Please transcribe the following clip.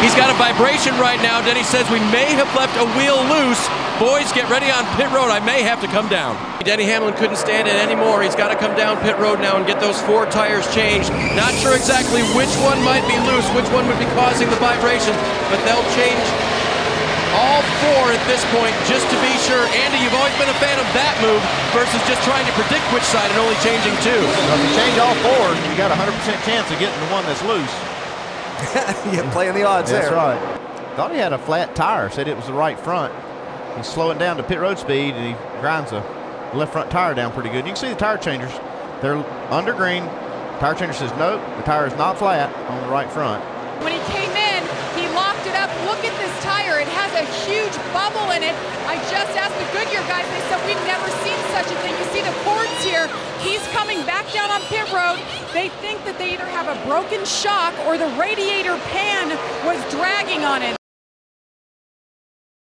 He's got a vibration right now. Denny says we may have left a wheel loose. Boys, get ready on pit road. I may have to come down. Denny Hamlin couldn't stand it anymore. He's got to come down pit road now and get those four tires changed. Not sure exactly which one might be loose, which one would be causing the vibration, but they'll change all four at this point just to be sure. Andy, you've always been a fan of that move versus just trying to predict which side and only changing two. Well, if you change all four, you got a 100% chance of getting the one that's loose. yeah, playing the odds That's there. right. Thought he had a flat tire. Said it was the right front. He's slowing down to pit road speed, and he grinds the left front tire down pretty good. You can see the tire changers. They're under green. Tire changer says, nope, the tire is not flat on the right front. When he came in, he locked it up. Look at this tire. It has a huge bubble in it. I just asked the Goodyear guys. He's coming back down on pit road. They think that they either have a broken shock or the radiator pan was dragging on it.